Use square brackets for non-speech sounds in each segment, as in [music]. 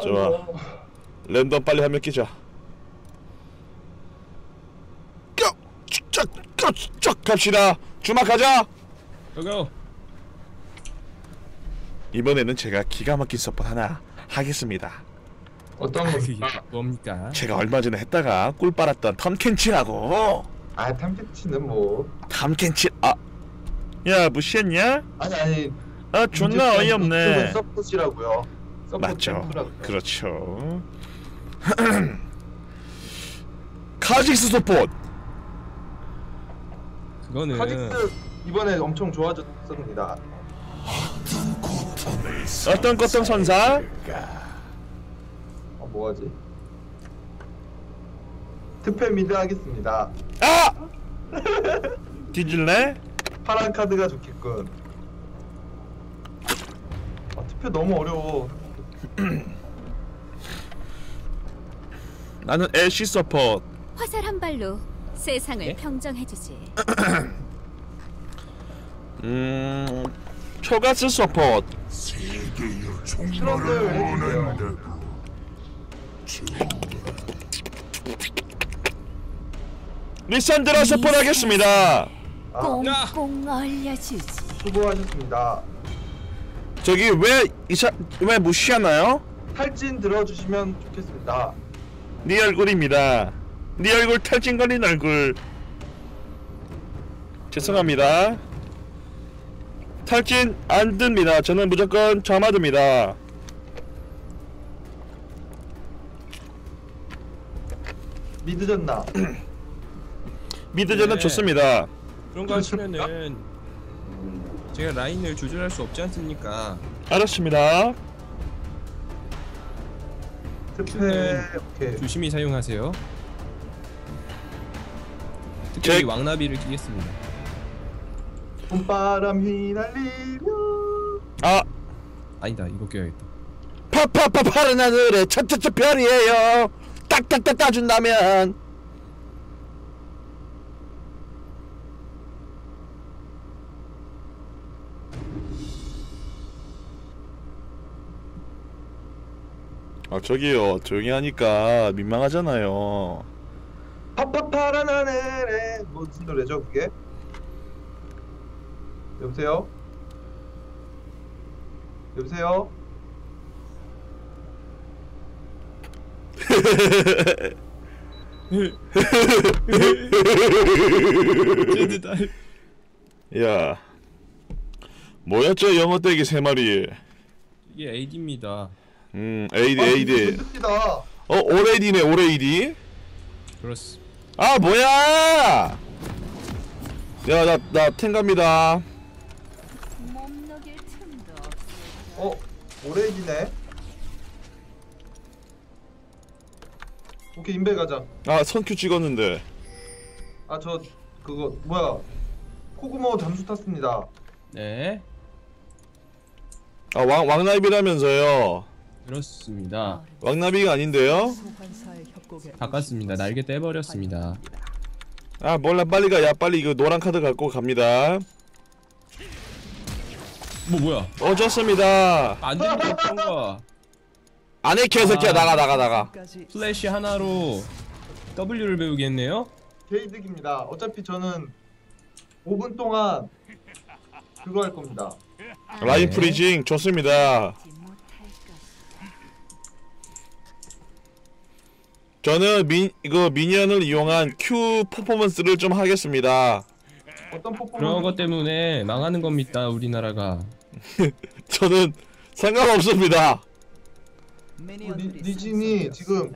좋아. 랜덤 빨리 한명 끼자. 껴! 쫙! 쫙! 쫙! 갑시다. 주막 가자. go go. 이번에는 제가 기가 막힌 support 하나 하겠습니다. 어떤 아, 그게 겁니까? 뭡니까? 제가 얼마 전에 했다가 꿀 빨았던 탐켄치라고. 아 탐켄치는 뭐 탐켄치 아. 야 무시했냐? 아니 아니 아 존나 어이없네. support라고요. support 맞죠. 그렇죠. [clears throat] 카직스 support. 그거는 카직스 이번에 엄청 좋아졌습니다. 어떤 것떤 선사? 어 뭐하지? 트페 mid 하겠습니다. 아! [laughs] 뒤질래? 파란 카드가 좋겠군. 아, 투표 너무 어려워. [clears throat] 나는 애쉬 support. 화살 한 발로 세상을 예? 평정해주지. [clears throat] 음, 초가스 support. 실험들 해주세요. 리산드라 support 하겠습니다. 아, 꽁꽁 얼려주지. 수고하셨습니다. 저기 왜 이사 왜 무시하나요? 탈진 들어주시면 좋겠습니다. 네 얼굴입니다. 네 얼굴 탈진거린 얼굴. 죄송합니다. 탈진 안 듭니다. 저는 무조건 점화듭니다. 졌나? [clears throat] 미드저는 네. 좋습니다. 그런 거 하시면은 제가 라인을 조절할 수 없지 않습니까? 알았습니다. 오케이. 조심히 사용하세요. 특히 제- 왕나비를 끼겠습니다. 봄바람 휘날리며 아 아니다 이거 껴야겠다. 파파파 파란 하늘에 첫째 별이에요. 딱딱딱 따준다면 아 저기요 조용히 하니까 민망하잖아요. 파파파란 하늘에 무슨 노래죠 그게? 여보세요? 여보세요? [laughs] 야 뭐였죠 영어 떼기 세 마리. 이게 AD입니다. 음 AD AD. 듭니다. 어 오레이디네 오레이디. 그렇습니다. 아 뭐야? 야나 나 탱갑니다. 몸 녹일 틈도 없을 어 오레이디네. 오케이 인베 가자. 아 선큐 찍었는데. 아 저 그거 뭐야? 코구모 잠수 탔습니다. 네 아 왕 왕나비라면서요. 그렇습니다. 왕나비가 아닌데요? 바꿨습니다. 날개 떼버렸습니다. 아 몰라 빨리 가. 야 빨리 이거 노란 카드 갖고 갑니다. 뭐 뭐야? 어 좋습니다. 안 되는 거? 안해 개새끼야 아. 나가 나가 나가. 플래시 하나로 W를 배우겠네요. 개이득입니다. 어차피 저는 5분 동안 그거 할 겁니다. 라인 네. freezing 좋습니다. 저는 미 이거 미니언을 이용한 Q 퍼포먼스를 좀 하겠습니다. 어떤 퍼포먼스? 그런 것 때문에 망하는 겁니다. 우리나라가. [laughs] 저는 상관없습니다. 리, 리진이 지금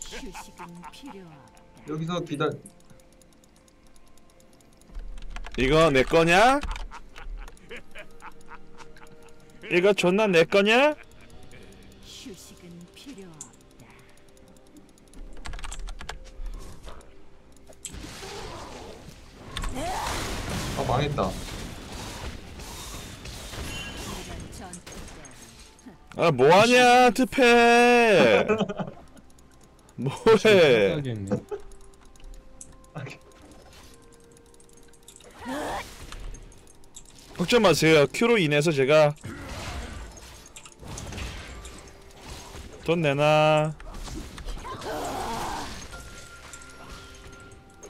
휴식은 필요하다. 여기서 기다. 이거 내 거냐? 이거 존나 내 거냐? 망했다. 아 뭐하냐 트페 [laughs] 뭐해. 걱정 마세요. 큐로 인해서 제가 돈 내놔.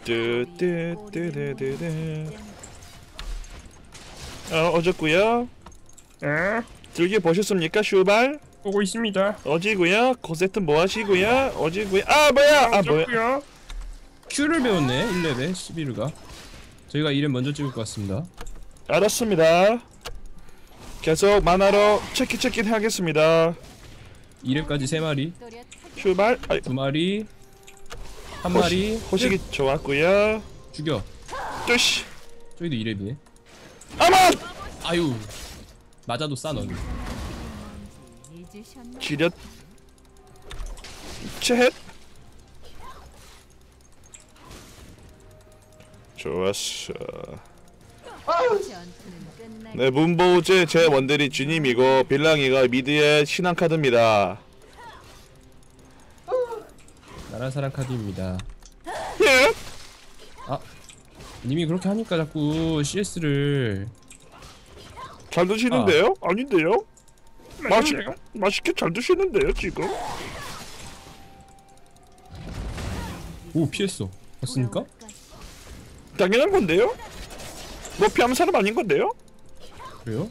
뚜뚜뚜뚜뚜뚜. 어, 어졌고요. 아 즐겨 보셨습니까, 슈발? 보고 있습니다 어지고요. 코세트 뭐 하시고요? 어지고요. 아 뭐야? 아 뭐야? Q를 배웠네 1레벨 11가 저희가 이름 먼저 찍을 것 같습니다 알았습니다. 계속 만화로 체크 체크 하겠습니다. 2렙까지 3마리 또렷하게 출발. 아, 2마리 한 호시- 마리 호식이 좋았고요. 죽여 뚜시. 저기도 2렙이네 아마 아유 맞아도 싸넌 잊으셨나? 지렸. 채헷. 좋았어. 네, 문보제 제 원딜이 주님이고 빌랑이가 미드의 신한 카드입니다. 나란 사랑 카드입니다 예? 님이 그렇게 하니까 자꾸 CS를 잘 드시는데요? 아 닌데요? 맛있 맛있게 잘 드시는데요 지금? 오 피했어 봤습니까? 당연한 건데요? 뭐 피하면 사람 아닌 건데요? 그래요?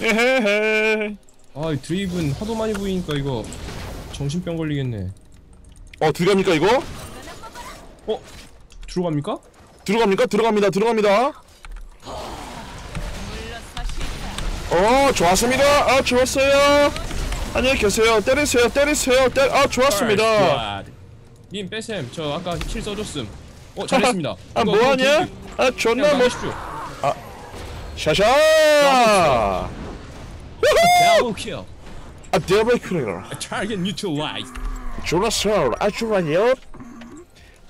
에헤헤. 아이 드레이븐 하도 많이 보이니까 이거 정신병 걸리겠네 어 들어갑니까 이거? 어? 들어갑니까? 들어갑니까? 들어갑니다. 들어갑니다. 어 좋았습니다. 아 좋았어요. 안녕히 계세요. 때리세요. 때리세요. 때. 아 좋았습니다. 님 빼셈 저 아까 킬 써줬음 어 잘했습니다 [laughs] 아 뭐하냐? 그거 아 존나 뭐 나가십시오 샤샤. 아 데블 크리어. Target neutralized 좋았어. 아 좋아요.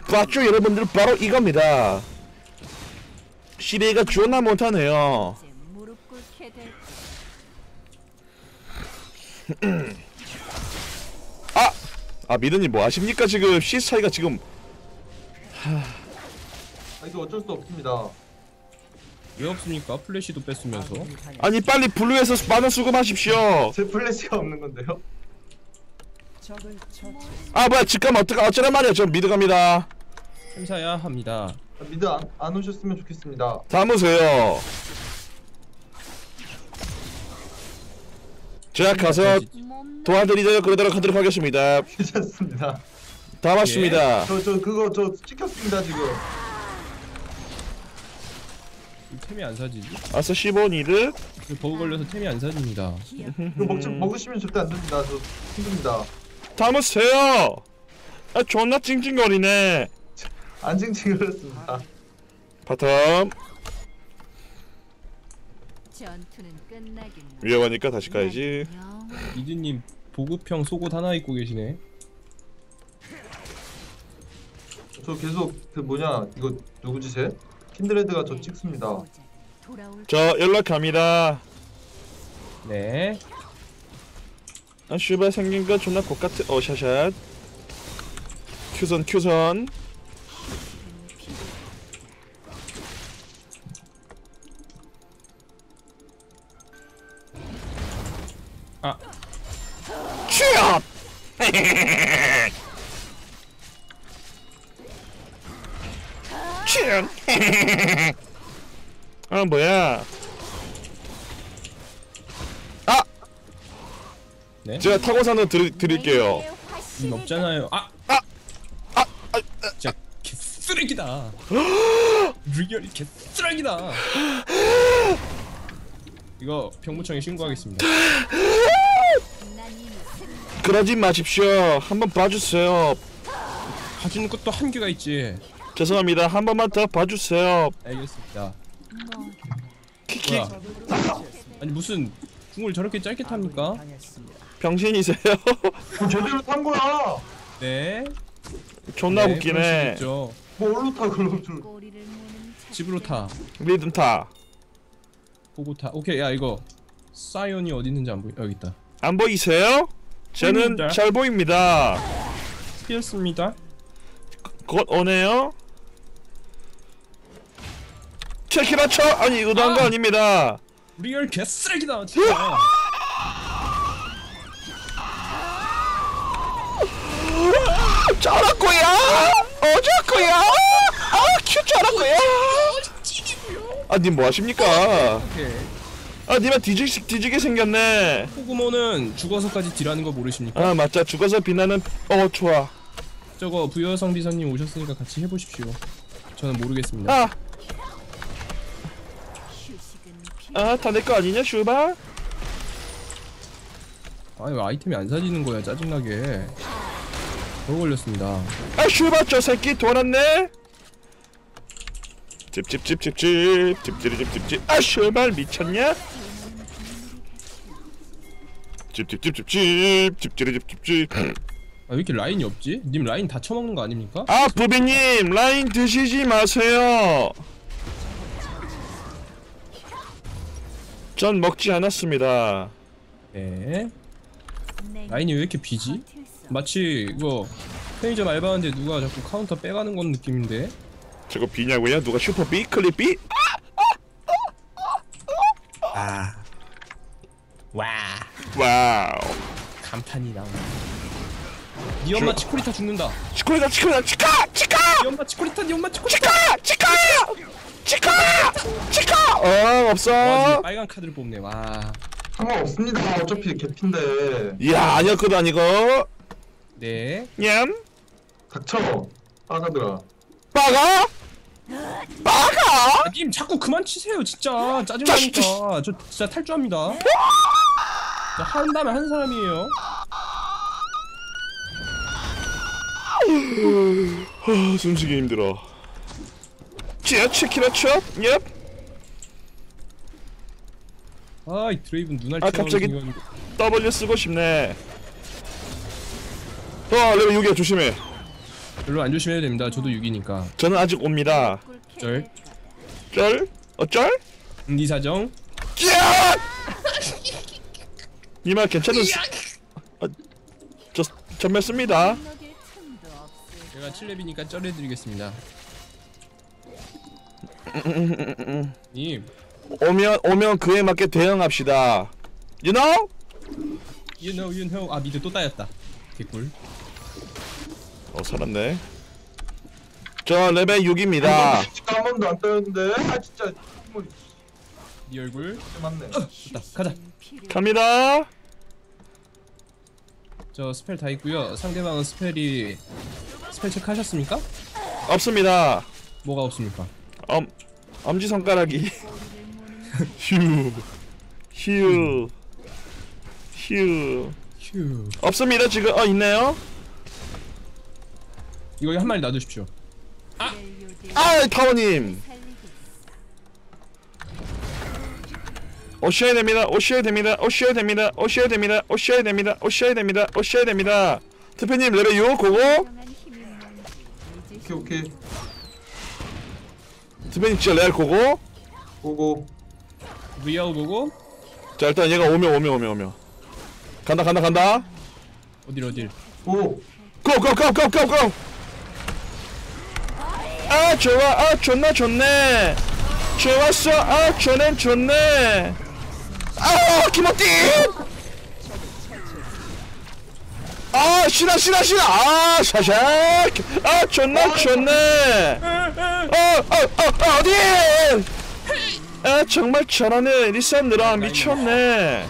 봤죠 여러분들 바로 이겁니다. 시대가 존나 못하네요. [clears throat] 아! 아 미드님 뭐 아십니까 지금 C 차이가 지금 아, 이거 어쩔 수 없습니다. 왜 없습니까? 플래시도 뺐으면서 아니 빨리 블루에서 만원 수금하십시오 제 플래시가 없는 건데요. 아 뭐야 직감 어떡하 어쩌란 말이야 저 미드 갑니다 행사야 합니다 아, 미드 안, 안 오셨으면 좋겠습니다. 담으세요 제가 가서 몸 도와드리도록 그러도록 하도록 하겠습니다 괜찮습니다. 다 맞습니다 저 저 그거 저 찍혔습니다 지금. 이 템이 안 사지지? 아싸 15 니드 그 버그 걸려서 템이 안 사집니다 이거 먹지 먹으시면 절대 안 됩니다. 저 힘듭니다. 담으세요 아 존나 찡찡거리네 안 징징거렸습니다. 바텀. 전투는 끝나긴 위험하니까 다시 가야지. 이드님 보급형 속옷 하나 입고 계시네. 저 계속 그 뭐냐 이거 누구지 쟤? 킨드레드가 저 찍습니다. 보자기 돌아올 저 연락갑니다. 네. 아 슈발 생긴 거 존나 똑같아. 어 샤샷. 큐선 큐선 취업 아 [laughs] 뭐야? 아! 네? 제가 타고산으로 드리, 드릴게요. 내게 화신이 님 없잖아요. 아! 아! 아! 진짜 개쓰레기다. [gasps] 리얼이 개쓰레기다. [gasps] 이거 병무청에 신고하겠습니다 [laughs] 그러지 마십시오. 한번 봐주세요. 봐주는 것도 한계가 있지. 죄송합니다. 한 번만 더 봐주세요. 알겠습니다. 뭐 키키. 뭐야? 아니 무슨 궁을 저렇게 짧게 탑니까? 병신이세요? 저 제대로 탄 거야. 네. 존나 네, 웃기네. 있죠. 뭐 얼로 타 그럼 자 집으로 타. 리듬 타. 보고 타. 오케이 야 이거 사이온이 어디 있는지 안 보이 여기 있다. 안 보이세요? 저는 보입니다. 잘 보입니다. 뛰었습니다. 곧 오네요. 체키라쳐 아니 의도한 거 아! 아닙니다. 리얼 개쓰레기다 진짜. 쩌라꾸야 어저꾸야 아큐 쩌라꾸야 아님 뭐 하십니까? 오케이. 아 님은 뒤지게 뒤지게 생겼네. 호구모는 죽어서까지 딜하는 거 모르십니까? 아 맞자 죽어서 빛나는 어 좋아. 저거 부여성 비서님 오셨으니까 같이 해보십시오. 저는 모르겠습니다. 아 휴식은 필요. 아, 다 내 거 아니냐, 슈바? 아 이거 아이템이 안 사지는 거야 짜증나게. 더 걸렸습니다. 아, 슈바 저 새끼 돌았네. 찝찝찝찝찝 찝찝찝찝찝 아, 슈발 미쳤냐? 찝찝찝찝찝 찝찝찝찝찝 아왜 이렇게 라인이 없지? 님 라인 다 쳐먹는 거 아닙니까? 아, 부비님 라인 드시지 마세요. 전 먹지 않았습니다. 네. 내 라인이 왜 이렇게 비지? 마치 이거 편의점 알바하는데 누가 자꾸 카운터 빼가는 건 느낌인데 저거 비냐고요? 누가 슈퍼 비? 클립 비? 아. 와 와우. 감탄이 나오네. 니 엄마 치코리타 죽는다. 치코리다 치코리다 치카 치카! 니 엄마 치코리타 니 엄마 치코리타! 치카 치카! 치카! 치카! 어와 없어. 지금 빨간 카드를 뽑네. 와. 상관없습니다. 어차피 개핀데. 이야 아니었거든 아니고. 네. 냠. 닥쳐. 빠가들아. 빠가? 빠가? 아, 님 자꾸 그만 치세요 진짜. 짜증나니까. 저 진짜 탈주합니다. 저 한다면 한 사람이에요 아, 숨쉬기 힘들어 찌야 치키라 첩 옙. 아이 드레이븐 눈알 아, 갑자기-. W 쓰고 싶네 어 레벨 6이야 조심해 별로 안 조심해야 됩니다 저도 6이니까 저는 아직 옵니다 꿀 쩔. 캐- 쩔? 어 쩔? 니 사정 찌야 이말 괜찮은 아, 저 전멸 씁니다 건너뛸 틈도 없을 제가 7렙이니까 쩔해드리겠습니다 [laughs] 님 오면 오면 그에 맞게 대응합시다. You know? You know you know 아 mid 또 따였다 개꿀 어 살았네. 저 레벨 6입니다. 진짜 한 번도 안 따였는데. 아 진짜. 뭐니 얼굴 맞네. 좋다 가자. 갑니다. 저 spell 다 있고요 상대방은 spell이 spell 체크하셨습니까? 없습니다. 뭐가 없습니까? 엄 엄지 손가락이 [laughs] 휴 휴. 휴. 휴 없습니다 지금 어 있네요. 이거 한 마리 놔두십시오 멜로디 아 타워님 오셔야 됩니다. 오셔야 됩니다. 오셔야 됩니다. 오셔야 됩니다. 오셔야 됩니다. 오셔야 됩니다. 오셔야 됩니다. 대표님 레벨 6 고고. 오케이 오케이. 대표님 진짜 레알 고고. 고고. VR 보고 자 일단 얘가 오면 오면 오면 오면 간다 간다 간다 어딜 어딜 고. 고고고고고고 아 좋아 아 좋네 좋네 좋았어 아 좋네 좋네 아 김어띠 아 싫어 싫어 싫어 아 샤샥 아 좋네 좋네! 어어어 어디? 아 정말 잘하네. 리산드라 미쳤네.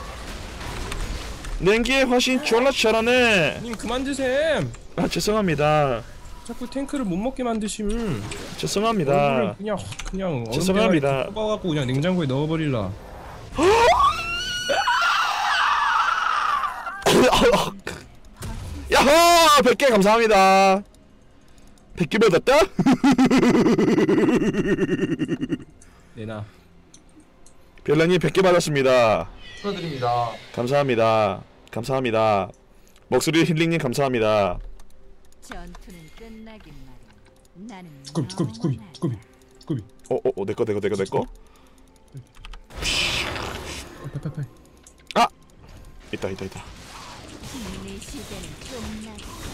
냉기의 화신 졸라 잘하네. 님 그만 드셈. 아 죄송합니다. 자꾸 탱크를 못 먹게 얼굴을. 죄송합니다. 그냥 확 그냥 죄송합니다. 뽑아갖고 그냥 냉장고에 넣어버릴라 야호 100개 감사합니다. 100개 받았다? [laughs] 내놔. 별난이 100개 받았습니다. 축하드립니다. 감사합니다. 감사합니다. 목소리 힐링님 감사합니다. 전투는 끝나긴 마련. 나는 두꺼비 두꺼비 두꺼비 두꺼비 두꺼비 어 어 어 내꺼 내꺼 내꺼 내꺼 빨빨빨 아! 있다 있다 있다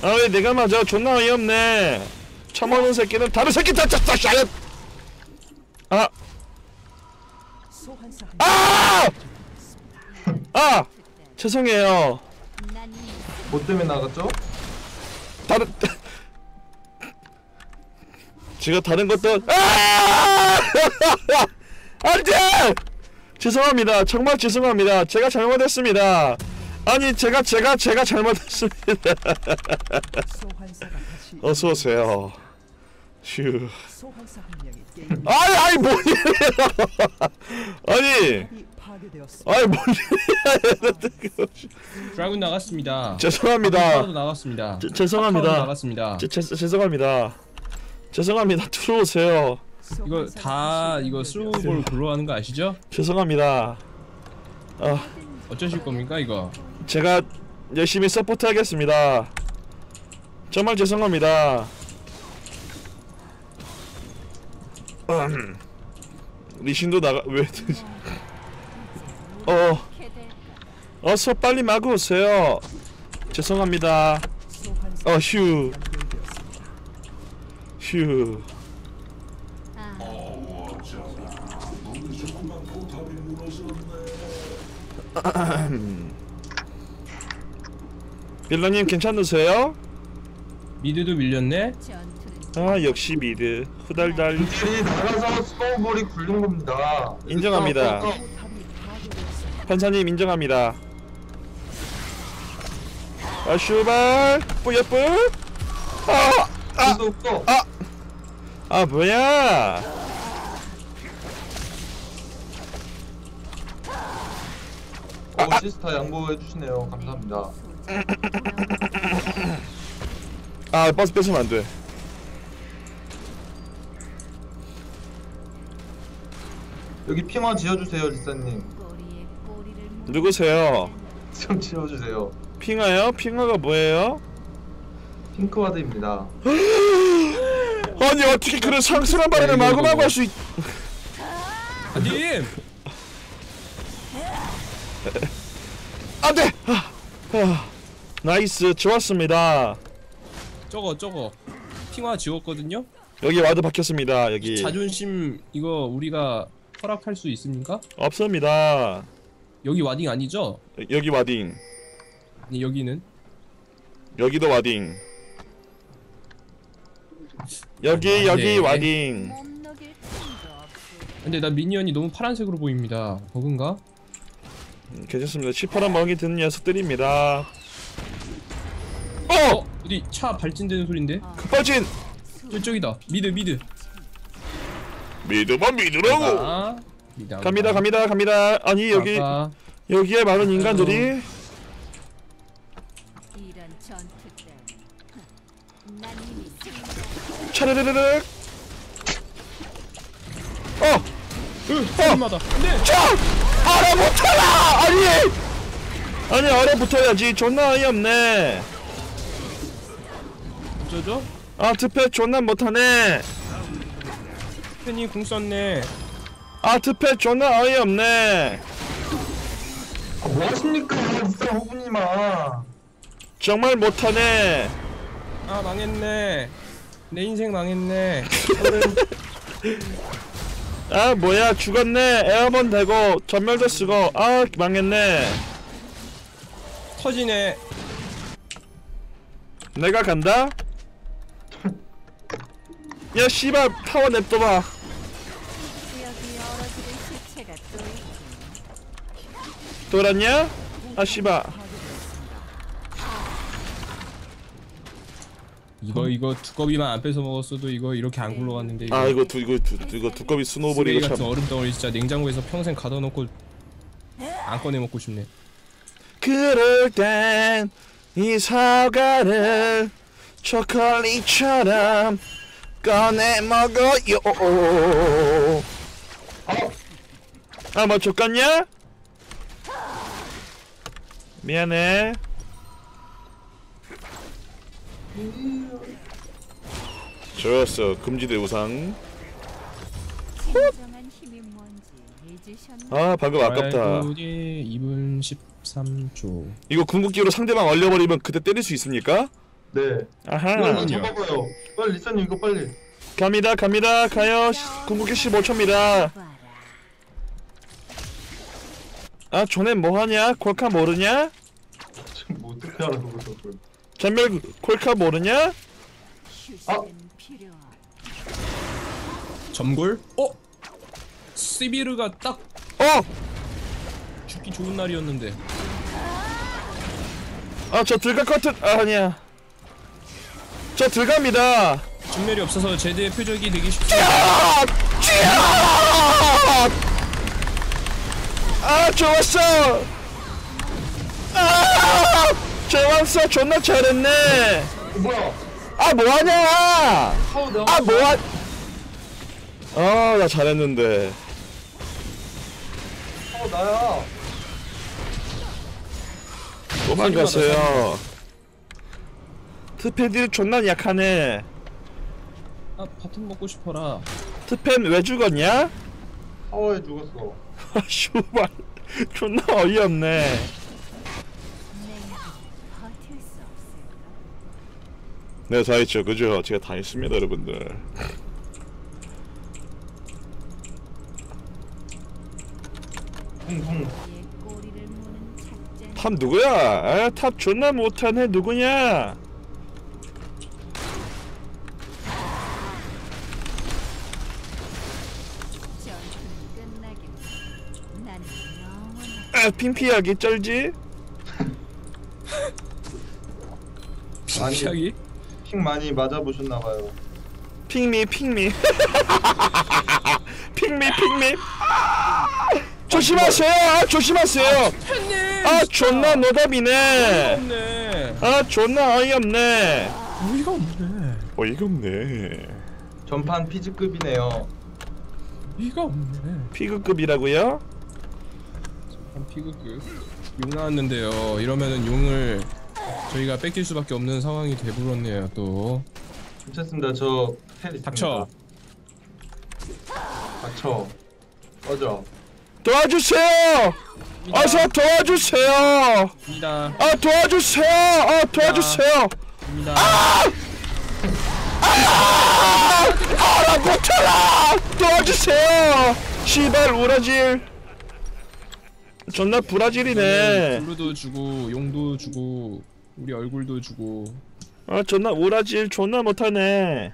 아왜 내가 맞아 존나 어이없네. 처먹는 새끼는 다른 새끼 다 짰다 샤렛 아! 아! 아! 죄송해요. 뭐 때문에 나갔죠? 다른 [laughs] 제가 다른 것도 아! [laughs] 안돼! 죄송합니다. 정말 죄송합니다. 제가 잘못했습니다 아니 제가 제가 제가 잘못했습니다. [laughs] 어서 오세요. 휴. [laughs] 아니. 이 파괴되었습니다. 아이 뭔 일이야 [laughs] 드라군 나갔습니다. 죄송합니다. 도 나갔습니다. 죄- 파워도 죄송합니다. 나갔습니다. 죄, 죄, 죄송합니다. 죄송합니다. 들어오세요. 이거 다 이거 snowball 굴러가는 거 아시죠? 죄송합니다. 아. 어쩌실 겁니까 이거? 제가 열심히 support 하겠습니다. 정말 죄송합니다. 음. 리신도 나가 왜? 어 어서 빨리 마구 오세요. 죄송합니다. 어 휴. 휴. 아 빌라님 괜찮으세요? mid도 밀렸네. 아 역시 mid 후달달 분들이 나가서 snowball이 굴린 겁니다. 인정합니다. 판사님 인정합니다. 아 슈발 뿌여뿌 아! 아! 아 뭐야? 오 시스타 양보해 주시네요. 감사합니다. 아 버스 뺏으면 안 돼. 여기 핑와 지워주세요, 리사님. 누구세요? 좀 지워주세요. 핑와요? 핑와가 뭐예요? pink ward입니다. [gasps] 아니 어떻게 그런 상스러운 발언을 이거, 마구마구 이거. 할수 있? 아, 님! 안돼. 아, 아, nice 좋았습니다. 저거 저거 핑와 지웠거든요. 여기 ward 박혔습니다. 여기 자존심 이거 우리가 허락할 수 있습니까? 없습니다. 여기 warding 아니죠? 여기 warding. 아니 여기는 여기도 warding. 여기 아, 여기 네. warding. 몸 녹일 틈도 없을 근데 나 minion이 너무 파란색으로 보입니다. 버그인가? 음, 괜찮습니다. 시퍼런 멍이 드는 녀석들입니다. 어! 어? 어디 차 발진되는 소린데? 급발진! 저쪽이다. 미드 미드. 믿으면 믿으라고! 아, 미드 갑니다 갑니다 갑니다. 아니 여기 아까 여기에 많은 인간들이 이런 전투 때난 이미 승리 차르르르륵 어! 소리마다. 네. 자! 아래 붙어라! 아니! 아니 아래 붙어야지 존나 어이없네 어쩌죠? 아 트패 존나 못하네 팬이 궁 썼네. 아 트패 존나 어이없네 아, 뭐 하십니까, 리사 호구님아. 정말 못하네 아 망했네. 내 인생 망했네. [laughs] 아 뭐야 죽었네. airborne 되고 점멸도 쓰고. 아 망했네. 터지네. 내가 간다? 야 씨발 타워 냅둬봐. 돌았냐? 아 씨발 이거 이거 두꺼비만 안 뺏어 먹었어도 이거 이렇게 안 굴러갔는데 이거. 아 이거 두 이거 두, 이거 두꺼비 snowball이 쓰레기 이거 같은 참 얼음 덩어리 진짜 냉장고에서 평생 가둬놓고 안 꺼내 먹고 싶네. 그럴 땐 이 사과를 초콜릿처럼 꺼내 먹어요 아뭐 족같냐? 미안해 좋았어 금지대 우상? 아 방금 아깝다. 발구기 2분 13초. 이거 궁극기로 상대방 얼려버리면 그때 때릴 수 있습니까? 네. 아하. 잡아봐요. 빨리 리사님 이거 빨리. 갑니다 갑니다 가요. 시- 궁극기 15초입니다. 봐라. 아 존에 뭐하냐? 콜카 모르냐? 지금 뭐 어떻게 하라고 그걸. 전멸 콜카 모르냐? 필요하. 점골? 어? 시비르가 딱 어! 죽기 좋은 날이었는데. 아 저 들가 커튼 아 아니야. 저 들갑니다. 전멸이 없어서 제드의 표적이 되기 쉽지. 아! 쥐야! 아 좋았어. 아! 좋았어 존나 잘했네. 어, 뭐야? 아 뭐하냐? 아 뭐하? 아나 잘했는데. 타워 나야. 도망갔어요. 트페 딜 존나 약하네. 아 bottom 먹고 싶어라. 트페 왜 죽었냐? 타워에 죽었어. [laughs] 아 슈발 존나 어이없네. 네, 다 있죠. 그죠? 제가 다 있습니다, 여러분들. 탑 누구야? 아, 탑 존나 못하네. 누구냐? 아, 핑피하기 쩔지? 시작이? 핑 많이 맞아보셨나봐요. 핑미, 핑미. [laughs] 핑미, 핑미. 조심하세요. 아, 조심하세요. 팬님. 아, 존나 노답이네. 없네. 아, 존나 어이없네. 어이가 없네. 어이가 없네. 전판 피즈급이네요. 어이가 없네. 피그급이라고요? 한 피그급 용 나왔는데요. 이러면은 용을 저희가 뺏길 수밖에 없는 상황이 돼버렸네요. 또 괜찮습니다. 저 있습니다. 닥쳐. 닥쳐. 꺼져. 도와주세요. 어서 도와주세요. 입니다. 아 도와주세요. 아 도와주세요. 입니다. 아나 못해라. 도와주세요. 시발 우라질. 존나 브라질이네. 블루도 주고 용도 주고 우리 얼굴도 주고 아 존나 우라질 존나 못하네.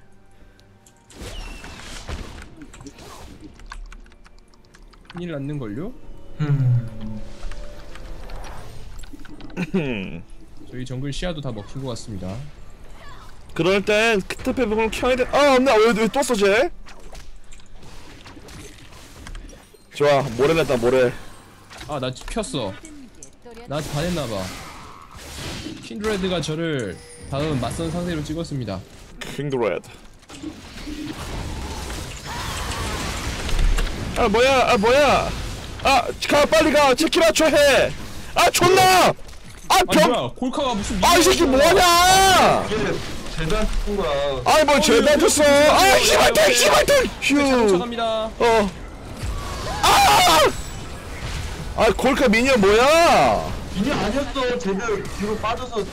큰일 났는 걸요? 음. 흠. 저희 정글 시야도 다 먹힌 것 같습니다. 그럴 땐 크트페 부분을 켜야 돼. 아 없네. 왜또 써제? 좋아 모래 냈다 모래. 아나 또렷 나한테 반했나봐. 킨드레드가 저를 다음 맞선 상대로 찍었습니다. 킹드레드. 아 뭐야? 아 뭐야? 아가 빨리 가. 체키라 초해. 아 존나. 아 아니 병. 뭐야 골카가 무슨 아이 새끼 뭐하냐? 이게 재단 쓴 거야. 아이 뭘 죄다 줬어. 아 씨발 땡 씨발 땡. 휴. 갑니다. 어. 아! 아 골카 미니언 뭐야? 이게 아니었어. 쟤들 뒤로 빠져서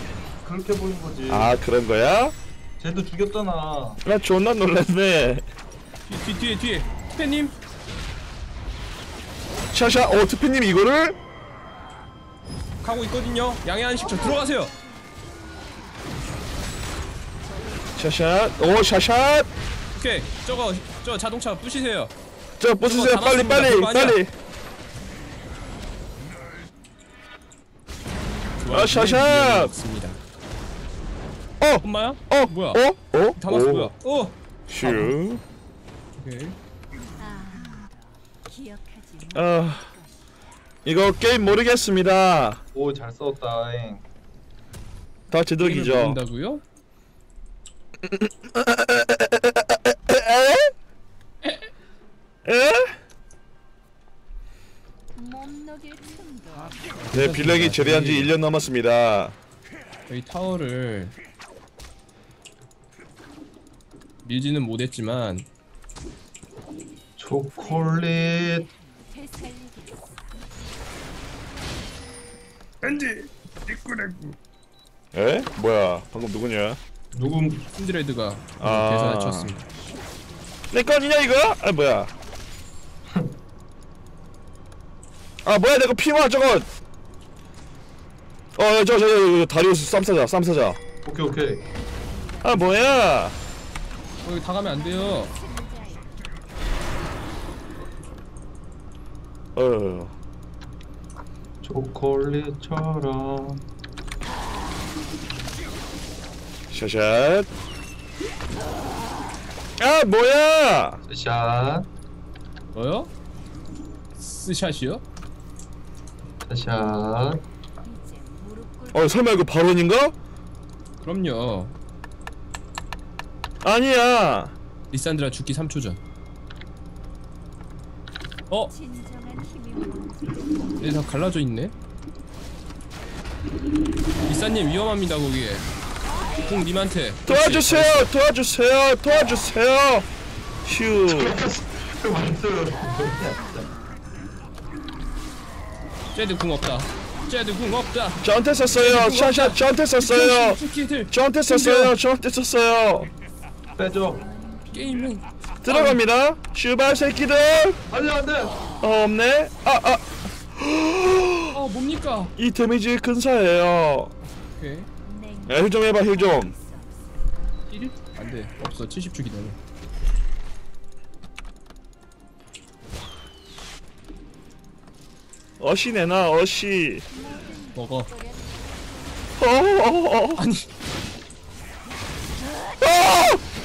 그렇게 보는 거지. 아 그런 거야? 쟤도 죽였잖아. 나 존나 놀랐네. 뒤, 뒤 뒤에 뒤에 스페님 샤샤 어 트피님 이거를 가고 있거든요. 양해 한식 저 들어가세요. 샤샷 오 샤샷 오케이 저거 저 자동차 부시세요. 저 부수세요 빨리 다 빨리 빨리 아, 샤샤! 없습니다. 어 엄마야? 어? 뭐야? 어? 어? 다 맞어 오. 뭐야? 어. 슈. 오케이. 아, 기억하지 못. 아 이거 게임 모르겠습니다. 오잘 싸웠다잉. 다 제덕이죠. 모른다고요? 에? 네 빌렉이 제대한 지 1년 넘었습니다. 저희 타워를 밀지는 못했지만 초콜릿. 됐어. 살리겠어. 에? 뭐야 방금 누구냐 누군 킨드레드가 아. 계산을 쳤습니다. 내 건이냐 이거? 아 뭐야 [laughs] 아 뭐야 내가 피마 저거 어저저 저, 저, 저, 다리우스 쌈사자 쌈사자 오케이 오케이 아 뭐야 어, 여기 다 가면 안 돼요. 어 초콜릿처럼 샤샷 아 뭐야 샷 뭐요? 스샷이요? 샷 이제 무릎 꿇. 어 설마 이거 발언인가? 그럼요. 아니야 리산드라 죽기 3초 전. 어? 진정한 힘이 여기 다 갈라져 있네. 리사님 위험합니다 거기에. 꼭 님한테. 도와주세요 도와주세요 도와주세요 휴 쟤드 궁 없다. 쟤드 궁 없다. 저한테 썼어요. 샤샷 저한테 썼어요. 저한테 썼어요. 저한테 썼어요. 빼줘. 게임은 들어갑니다. 슈발 새끼들. 안돼 안돼. 어 없네. 아아이 아 뭡니까? 데미지 근사해요. 오케이. 냉. 야힐좀 해봐 힐좀. 1? 안돼. 없어. 70주 기다려. 어시 내놔 어시 먹어. 어어어 아니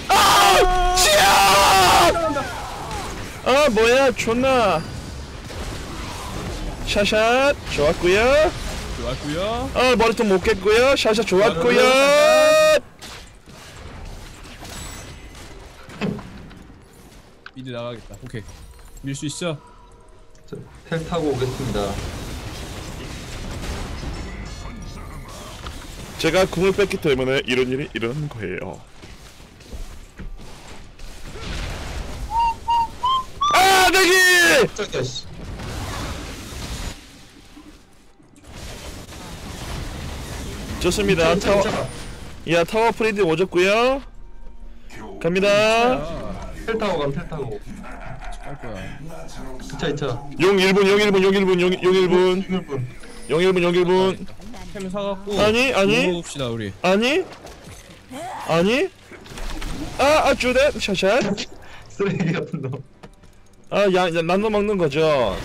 아! 치아! 아 뭐야 존나 샤샷 좋았구요 좋았고요. 아 머리통 못 깼고요 샤샷 좋았구요 mid 나가겠다. 오케이. 밀 수 있어. 저, 텔 타고 오겠습니다. 제가 궁을 뺐기 때문에 이런 일이 일어나는 거예요. 아 내기! 깜짝이야 씨. 좋습니다. 타워 야 타워 free딜 오졌고요. 갑니다. 텔 타고 감텔 타고 할 거야. 2차 2차 용 1분 용 1분 용 1분 용, 용 1분 1분 용 1분 용 1분 템 사갖고. 아니, 아니. 먹읍시다 우리. 아니 아니 아 아쭈데 샤샷 쓰레기 같은 놈 아야 야, 나눠 먹는 거죠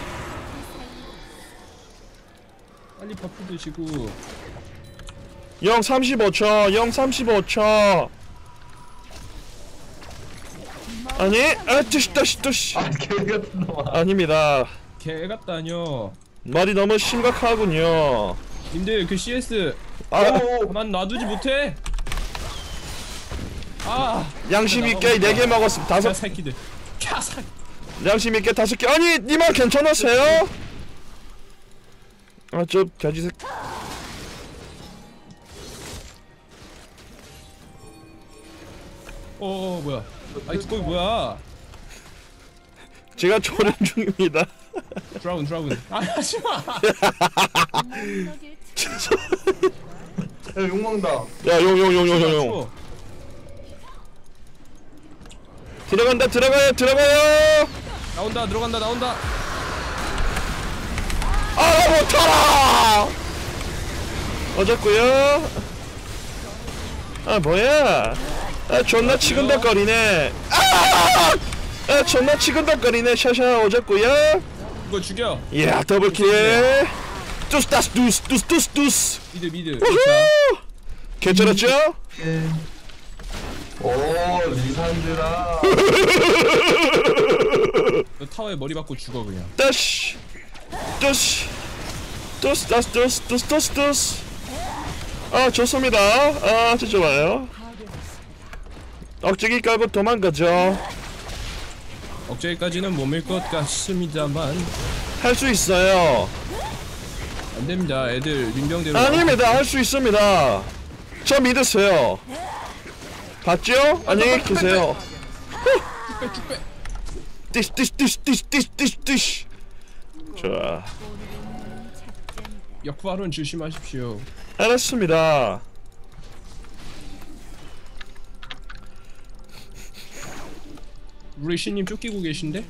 빨리 버프 드시고. 영 35초 영 35초 아니 아 뜨시 뜨시 뜨시 아 개미 같은 놈아 아닙니다 개 같다뇨. 말이 너무 심각하군요 님들 그 CS 아오 가만 놔두지 못해. 아. 양심 있게 4개 먹었음 자 다섯 새끼들. 캬 양심 있게 다섯 개 아니 니만 괜찮으세요? 아 저 돼지 새 어, 어 뭐야? 아이 거기 뭐야? 제가 촬영 중입니다 드라군 드라군. [laughs] 아 하지 마. 먹일 야, 욕먹는다 야 용 용 용 용 용용 어, 들어간다 들어가요 들어가요 나온다 들어간다 나온다. 아 못하라 어졌구요 아 뭐야 아 존나 치근덕거리네. 아, 아 존나 치근덕거리네. 샤샤 어졌구요. 이거 죽여. 이야 더블킬. 뚜스 따스 두스 두스 두스 두스. 미드 미드. 자, 우후! 괜찮았죠? 오 리산드라. [laughs] 너 타워에 머리 박고 죽어 그냥. 따시 뚜스 뚜스 따스 두스 두스 두스 두스. 아 좋습니다. 아 아주 좋아요 억제기 깔고 도망가죠. 억제기까지는 못 밀 것 같습니다만. 할 수 있어요. 안됩니다. 애들 민병대로. 아닙니다. 할 수 있습니다. 저 믿으세요. 봤죠? 안녕히 계세요. 띠띠띠띠띠띠띠띠 좋아. 역발언 조심하십시오. 알았습니다. 루이 씨, 님 쫓기고 계신데?